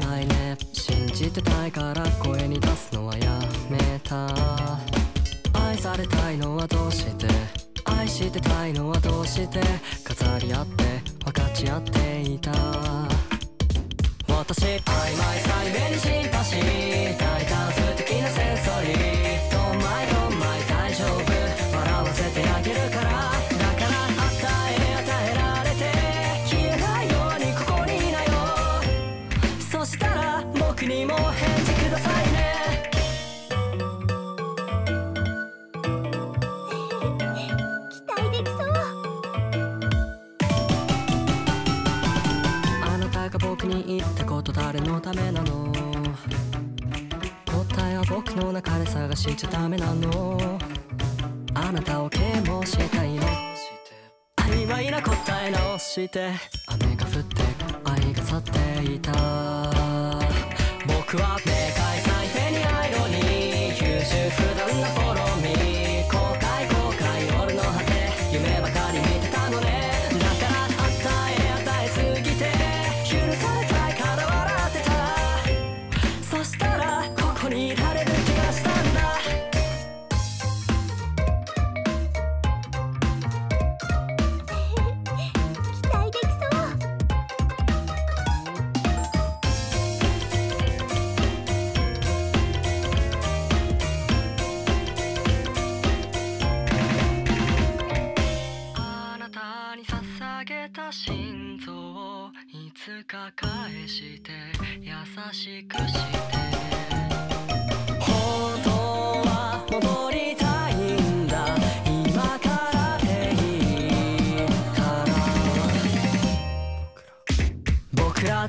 ないね。信じてたいから声に出すのはやめた。愛されたいのはどうして？愛してたいのはどうして？飾り合って分かち合っていた。私曖昧さゆえに進化したいだら僕にも返事くださいね。期待できそう。あなたが僕に言ったこと誰のためなの？答えは僕の中で探しちゃダメなの。あなたを啓蒙したいの曖昧な答え直して。雨が降って愛が去っていた僕は明つか返して優しくして。本当は戻りたいんだ。今からでいいから。僕ら